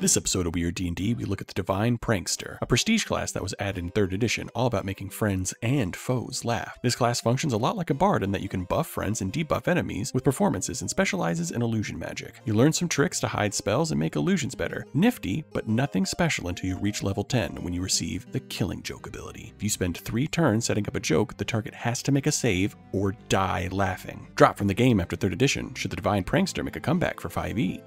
This episode of Weird D&D, we look at the Divine Prankster, a prestige class that was added in 3rd edition, all about making friends and foes laugh. This class functions a lot like a bard in that you can buff friends and debuff enemies with performances and specializes in illusion magic. You learn some tricks to hide spells and make illusions better. Nifty, but nothing special until you reach level 10 when you receive the Killing Joke ability. If you spend 3 turns setting up a joke, the target has to make a save or die laughing. Drop from the game after 3rd edition should the Divine Prankster make a comeback for 5e.